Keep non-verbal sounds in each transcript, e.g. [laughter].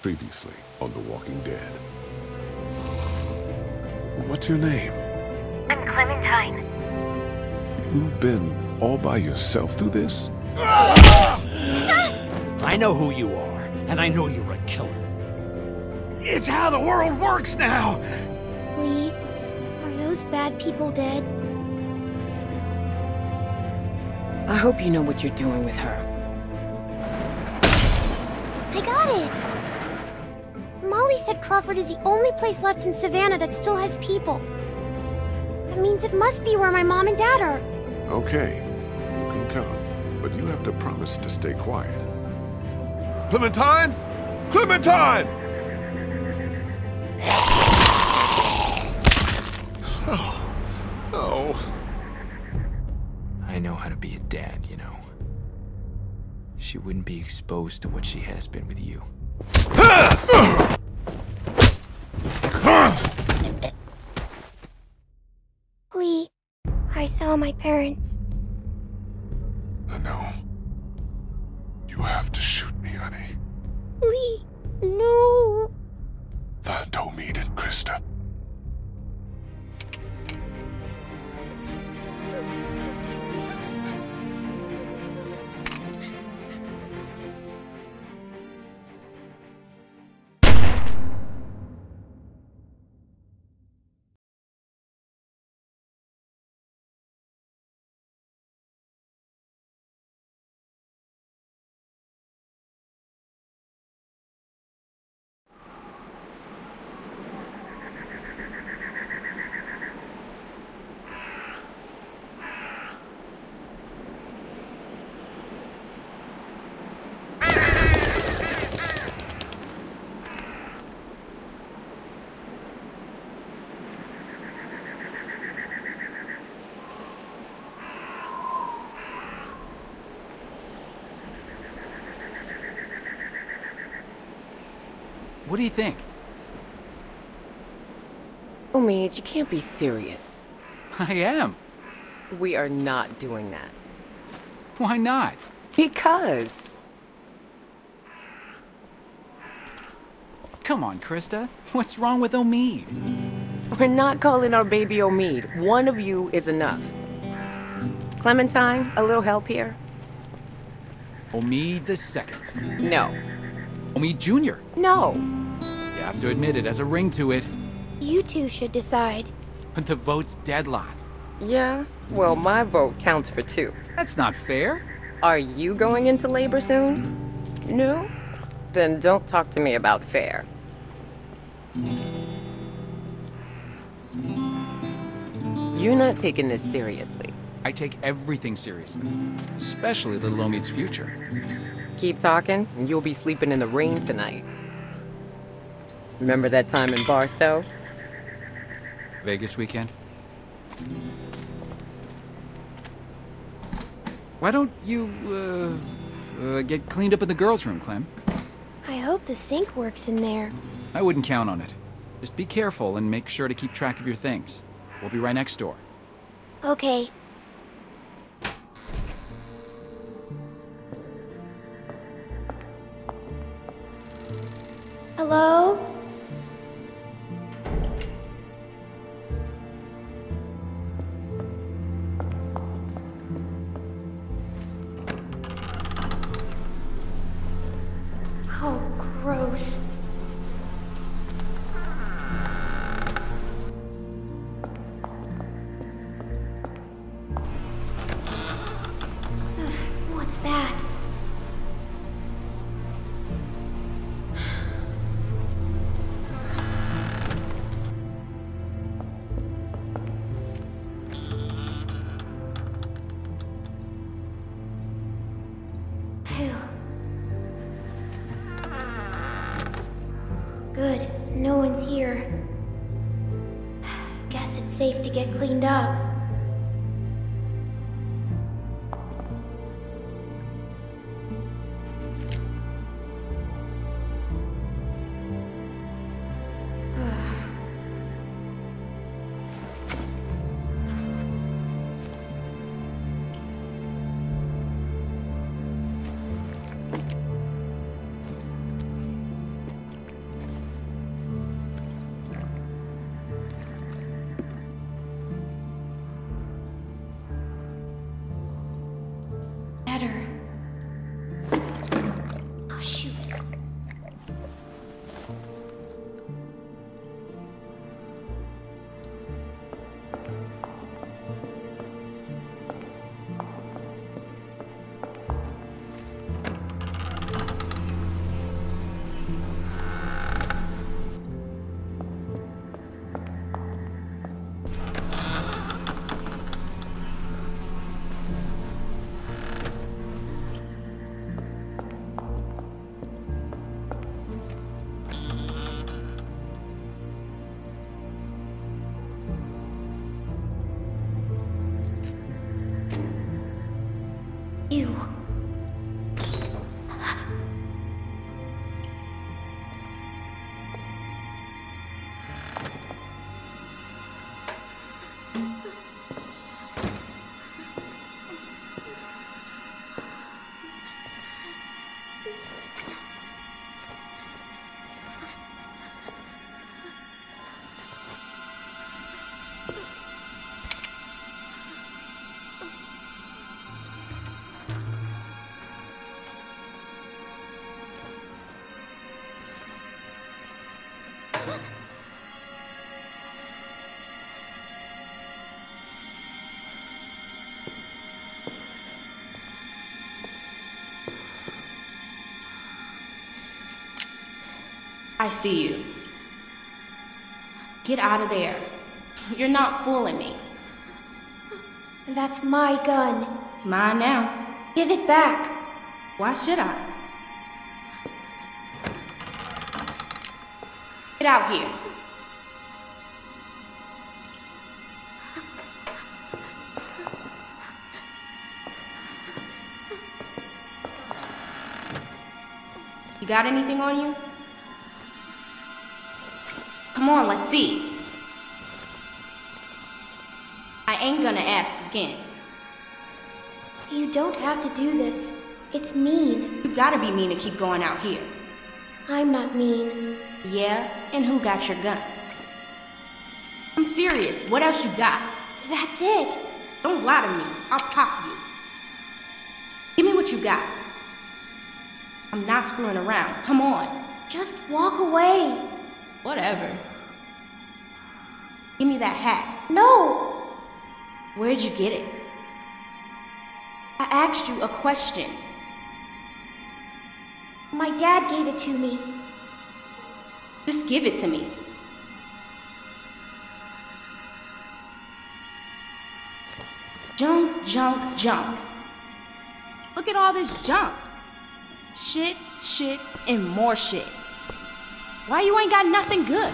Previously on The Walking Dead. What's your name? I'm Clementine. You've been all by yourself through this? I know who you are, and I know you're a killer. It's how the world works now! Lee, are those bad people dead? I hope you know what you're doing with her. I got it! Molly said Crawford is the only place left in Savannah that still has people. That means it must be where my mom and dad are. Okay, you can come, but you have to promise to stay quiet. Clementine? Clementine! Oh. Oh. I know how to be a dad, you know. She wouldn't be exposed to what she has been with you. Lee, My parents. I know. You have to shoot me, honey. Lee, no. That Omid and Christa. What do you think? Omid, you can't be serious. I am. We are not doing that. Why not? Because. Come on, Christa. What's wrong with Omid? We're not calling our baby Omid. One of you is enough. Clementine, a little help here? Omid the second. No. Omid Jr. No. You have to admit it has a ring to it. You two should decide. But the vote's deadlocked. Yeah? Well, my vote counts for two. That's not fair. Are you going into labor soon? No? Then don't talk to me about fair. You're not taking this seriously. I take everything seriously, especially little Omid's future. Keep talking, and you'll be sleeping in the rain tonight. Remember that time in Barstow? Vegas weekend? Why don't you, uh, uh, get cleaned up in the girls' room, Clem? I hope the sink works in there. I wouldn't count on it. Just be careful and make sure to keep track of your things. We'll be right next door. Okay. Hello? Good, no one's here. [sighs] Guess it's safe to get cleaned up. I see you. Get out of there. You're not fooling me. That's my gun. It's mine now. Give it back. Why should I? Get out here. You got anything on you? Come on, let's see. I ain't gonna ask again. You don't have to do this. It's mean. You gotta be mean to keep going out here. I'm not mean. Yeah? And who got your gun? I'm serious. What else you got? That's it. Don't lie to me. I'll pop you. Give me what you got. I'm not screwing around. Come on. Just walk away. Whatever. Give me that hat. No! Where'd you get it? I asked you a question. My dad gave it to me. Just give it to me. Junk, junk, junk. Look at all this junk. Shit, shit, and more shit. Why you ain't got nothing good?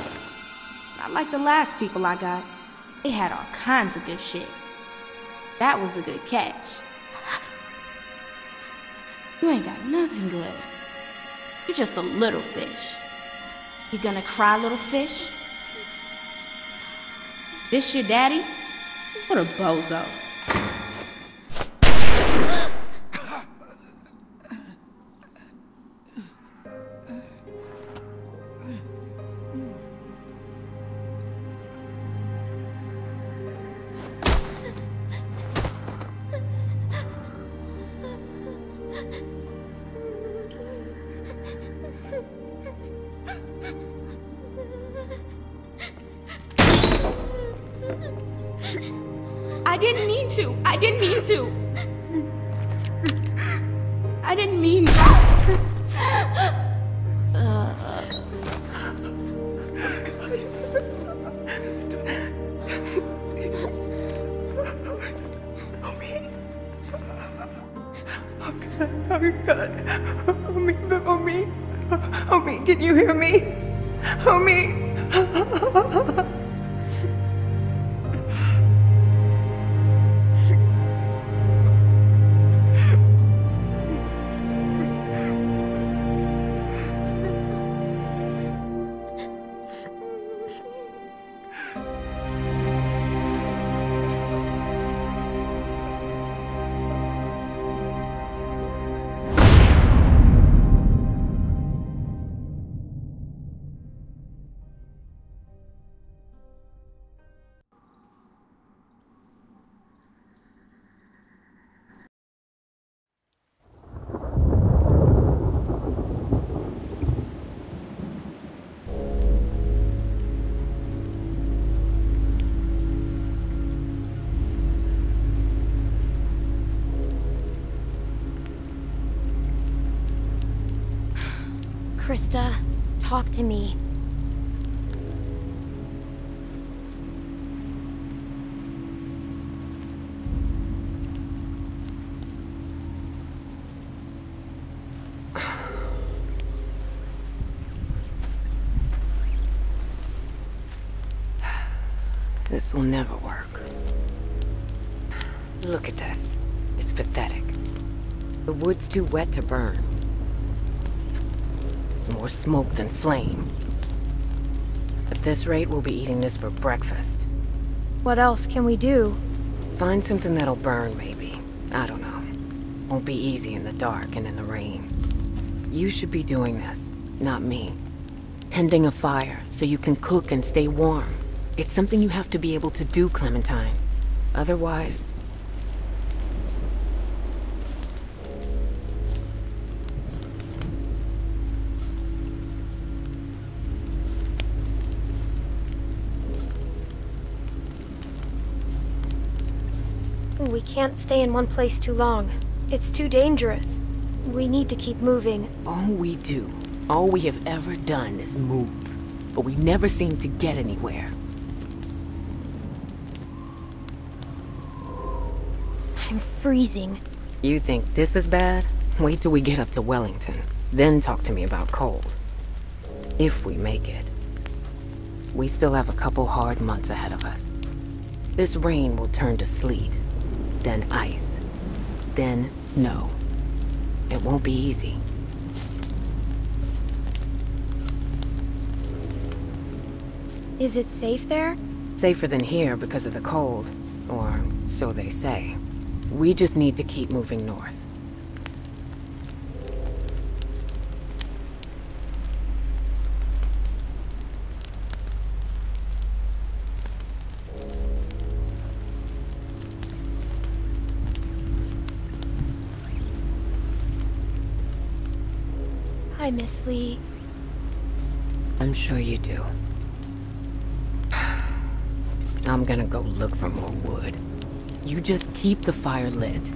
Not like the last people I got. They had all kinds of good shit. That was a good catch. You ain't got nothing good. You're just a little fish. You gonna cry, little fish? This your daddy? What a bozo. Didn't mean to. I didn't mean to. I didn't mean Oh God. Oh, homie, Omid. Oh, homie, oh, can you hear me? Omid. Christa. Talk to me. [sighs] This will never work. Look at this. It's pathetic. The wood's too wet to burn. It's more smoke than flame. At this rate, we'll be eating this for breakfast. What else can we do? Find something that'll burn, maybe. I don't know. Won't be easy in the dark and in the rain. You should be doing this, not me. Tending a fire so you can cook and stay warm. It's something you have to be able to do, Clementine. Otherwise... can't stay in one place too long. It's too dangerous. We need to keep moving. All we do, all we have ever done is move. But we never seem to get anywhere. I'm freezing. You think this is bad? Wait till we get up to Wellington. Then talk to me about cold. If we make it. We still have a couple hard months ahead of us. This rain will turn to sleet, then ice, then snow. It won't be easy. Is it safe there? Safer than here because of the cold, or so they say. We just need to keep moving north. Hi, Miss Lee. I'm sure you do. [sighs] I'm gonna go look for more wood. You just keep the fire lit.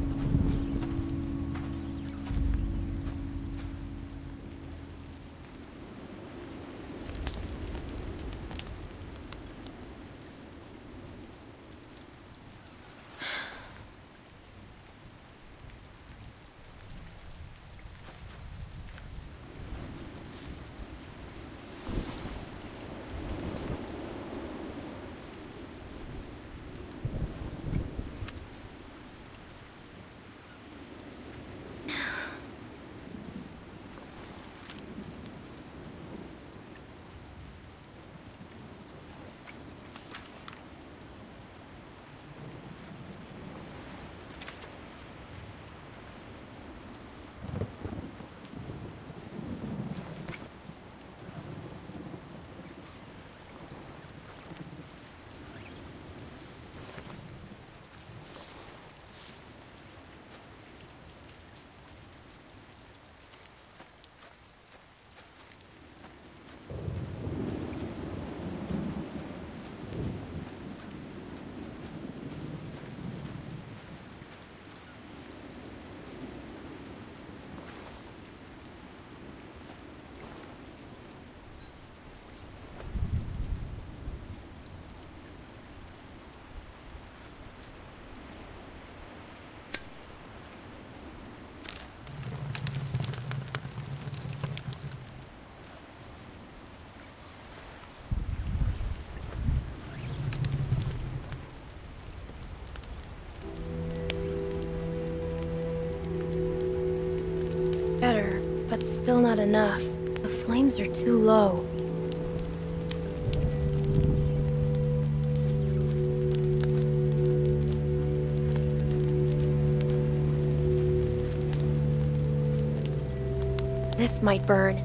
Better, but still not enough. The flames are too low. This might burn.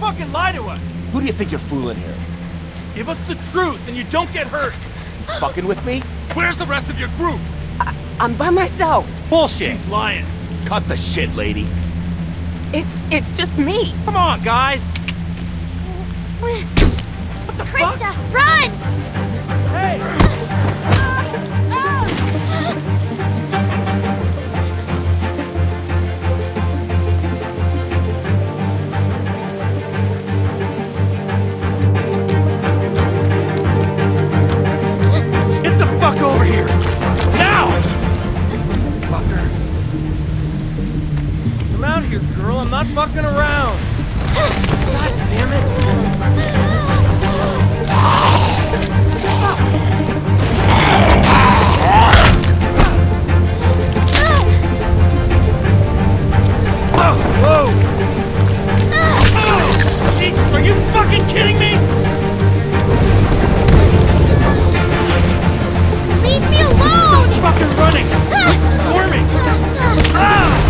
Fucking lie to us! Who do you think you're fooling here? Give us the truth and you don't get hurt! You fucking with me? Where's the rest of your group? I'm by myself. Bullshit! She's lying. Cut the shit, lady. It's it's just me. Come on, guys! What the Christa, run! Not fucking around. God damn it. Whoa! Jesus, are you fucking kidding me? Leave me alone! Fucking running! Swarming! Ah!